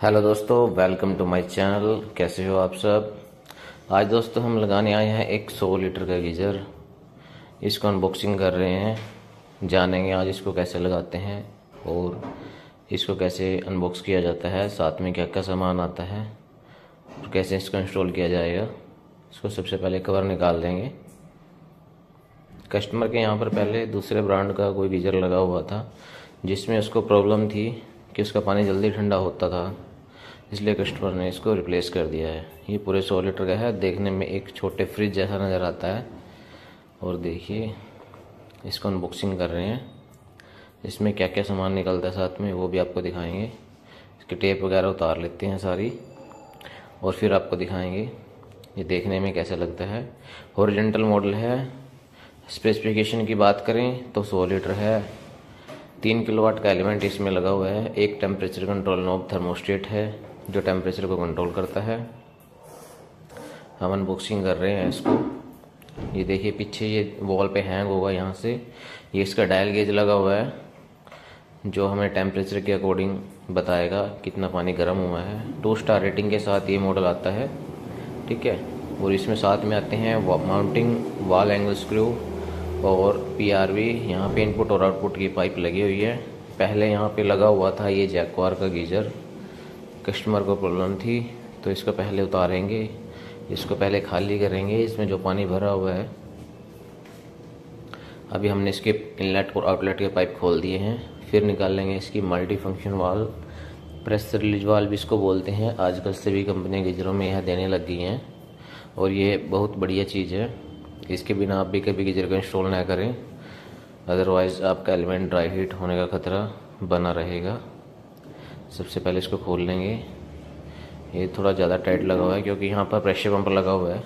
Hello दोस्तों welcome to my channel कैसे हो आप सब? आज दोस्तों हम लगाने आए हैं एक 100 लीटर का गीज़र। इसको अनबॉक्सिंग कर रहे हैं। जानेंगे आज इसको कैसे लगाते हैं और इसको कैसे अनबॉक्स किया जाता है, साथ में क्या क्या सामान आता है और कैसे इसको इंस्टॉल किया जाएगा। इसको सबसे पहले कवर निकाल देंगे। कस्टमर के यहाँ पर पहले दूसरे ब्रांड का कोई गीज़र लगा हुआ था, जिसमें उसको प्रॉब्लम थी। कि उसका पानी जल्दी ठंडा होता था, इसलिए कस्टमर ने इसको रिप्लेस कर दिया है। ये पूरे सौ लीटर का है, देखने में एक छोटे फ्रिज जैसा नज़र आता है। और देखिए, इसको अनबॉक्सिंग कर रहे हैं। इसमें क्या क्या सामान निकलता है साथ में, वो भी आपको दिखाएँगे। इसकी टेप वगैरह उतार लेते हैं सारी। और फिर आपको दिखाएँगे, ये देखने में कैसा लगता है। ओरिजेंटल मॉडल है। स्पेसिफिकेशन की बात करें तो सौ लीटर है। तीन किलोवाट का एलिमेंट इसमें लगा हुआ है। एक टेम्परेचर कंट्रोल नॉब थर्मोस्टेट है, जो टेम्परेचर को कंट्रोल करता है। हम अनबॉक्सिंग कर रहे हैं इसको। ये देखिए, पीछे ये वॉल पे हैंग होगा यहाँ से। ये इसका डायल गेज लगा हुआ है, जो हमें टेम्परेचर के अकॉर्डिंग बताएगा कितना पानी गर्म हुआ है। टू स्टार रेटिंग के साथ ये मॉडल आता है, ठीक है? और इसमें साथ में आते हैं माउंटिंग वॉल एंगल स्क्रू और पी आर वी यहाँ पर इनपुट और आउटपुट की पाइप लगी हुई है। पहले यहाँ पे लगा हुआ था ये जैकवार का गीज़र। कस्टमर को प्रॉब्लम थी तो इसको पहले उतारेंगे। इसको पहले खाली करेंगे, इसमें जो पानी भरा हुआ है। अभी हमने इसके इनलेट और आउटलेट के पाइप खोल दिए हैं। फिर निकाल लेंगे इसकी multi function valve press release valve भी इसको बोलते हैं। आजकल सभी कंपनियाँ गीजरों में यह देने लग गई हैं। और ये बहुत बढ़िया चीज़ है। इसके बिना आप भी कभी गीजर को इंस्टॉल ना करें। अदरवाइज़ आपका एलिमेंट ड्राई हीट होने का खतरा बना रहेगा। सबसे पहले इसको खोल लेंगे। ये थोड़ा ज़्यादा टाइट लगा हुआ है क्योंकि यहाँ पर प्रेशर पंप लगा हुआ है।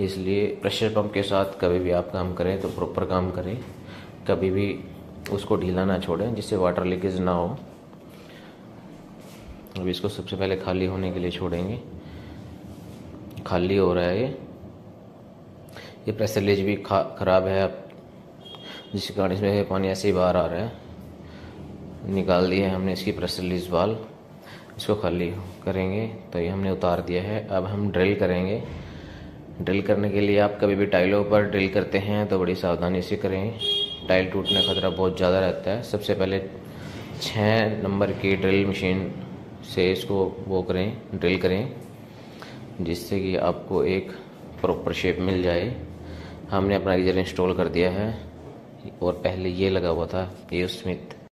इसलिए प्रेशर पंप के साथ कभी भी आप काम करें तो प्रॉपर काम करें। कभी भी उसको ढीला ना छोड़ें जिससे वाटर लीकेज ना हो। अब इसको सबसे पहले खाली होने के लिए छोड़ेंगे। खाली हो रहा है ये। ये प्रेशर लीज भी ख़राब है, अब जिसके कारण इसमें पानी ऐसे ही बाहर आ रहा है, निकाल दिया है हमने इसकी प्रेशर लीज वाल इसको खाली करेंगे तो ये हमने उतार दिया है। अब हम ड्रिल करेंगे। ड्रिल करने के लिए आप कभी भी टाइलों पर ड्रिल करते हैं तो बड़ी सावधानी से करें। टाइल टूटने का खतरा बहुत ज़्यादा रहता है। सबसे पहले छः नंबर की ड्रिल मशीन से इसको वो करें ड्रिल करें, जिससे कि आपको एक प्रॉपर शेप मिल जाए। हमने अपना गीजर इंस्टॉल कर दिया है और पहले ये लगा हुआ था ये स्मिथ